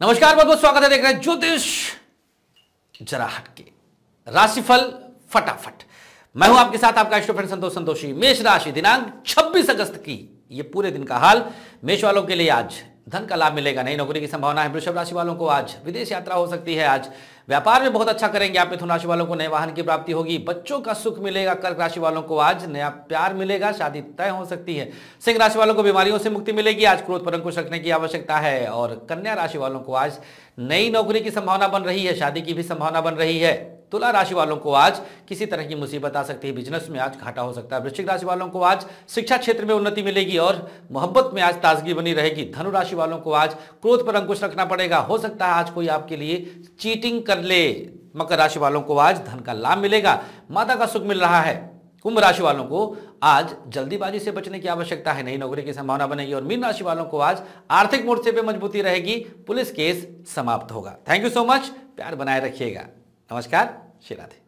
नमस्कार, बहुत बहुत स्वागत है देख रहे हैं ज्योतिष जरा हटके राशिफल फटाफट। मैं हूँ आपके साथ आपका फ्रेंड संतोष संतोषी। मेष राशि दिनांक 26 अगस्त की, ये पूरे दिन का हाल। मेष वालों के लिए आज धन का लाभ मिलेगा, नई नौकरी की संभावना है। वृषभ राशि वालों को आज विदेश यात्रा हो सकती है। आज व्यापार में बहुत अच्छा करेंगे आप, मिथुन राशि वालों को नए वाहन की प्राप्ति होगी। बच्चों का सुख मिलेगा, कर्क राशि वालों को आज नया प्यार मिलेगा, शादी तय हो सकती है। सिंह राशि वालों को बीमारियों से मुक्ति मिलेगी। आज क्रोध पर अंकुश रखने की आवश्यकता है और कन्या राशि वालों को आज नई नौकरी की संभावना बन रही है, शादी की भी संभावना बन रही है। तुला राशि वालों को आज किसी तरह की मुसीबत आ सकती है बिज़नेस में आज घाटा हो सकता है। वृश्चिक राशि वालों को आज शिक्षा क्षेत्र में उन्नति मिलेगी और मोहब्बत में आज ताजगी बनी रहेगी। धनु राशि वालों को आज क्रोध पर अंकुश रखना पड़ेगा। हो सकता है आज कोई आपके लिए चीटिंग कर ले। मकर राशि वालों को आज धन का लाभ मिलेगा। माता का सुख मिल रहा है। कुंभ राशि वालों को आज जल्दीबाजी से बचने की आवश्यकता है। नई नौकरी की संभावना बनेगी और मीन राशि वालों को आज आर्थिक मोर्चे पे मजबूती रहेगी। पुलिस केस समाप्त होगा। थैंक यू सो मच प्यार बनाए रखिएगा। नमस्कार श्री राधे।